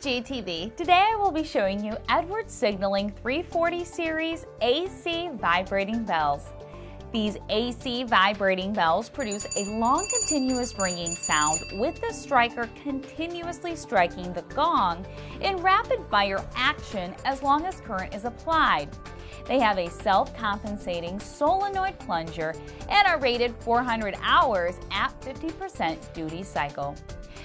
GTV. Today I will be showing you Edwards Signaling 340 series AC vibrating bells. These AC vibrating bells produce a long continuous ringing sound with the striker continuously striking the gong in rapid fire action as long as current is applied. They have a self-compensating solenoid plunger and are rated 400 hours at 50% duty cycle.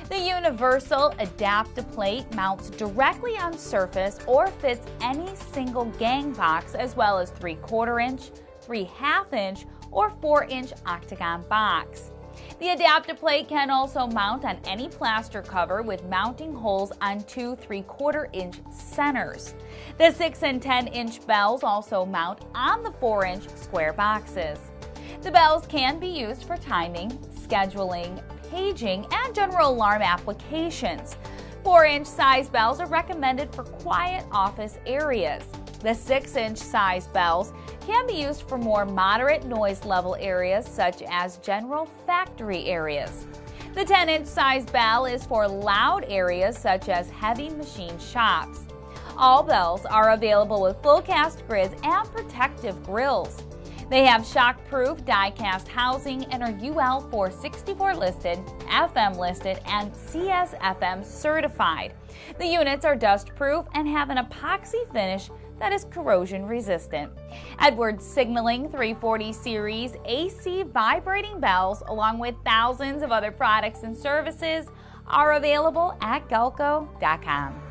The universal Adapt-A-Plate mounts directly on surface or fits any single gang box as well as 3 quarter inch, 3 half inch, or 4 inch octagon box. The Adapt-A-Plate can also mount on any plaster cover with mounting holes on two 3 quarter inch centers. The 6 and 10 inch bells also mount on the 4 inch square boxes. The bells can be used for timing, scheduling, paging, and general alarm applications. 4-inch size bells are recommended for quiet office areas. The 6-inch size bells can be used for more moderate noise level areas such as general factory areas. The 10-inch size bell is for loud areas such as heavy machine shops. All bells are available with full cast grids and protective grills. They have shockproof die-cast housing and are UL 464 listed, FM listed, and CSFM certified. The units are dust-proof and have an epoxy finish that is corrosion resistant. Edwards Signaling 340 series AC vibrating bells, along with thousands of other products and services, are available at Galco.com.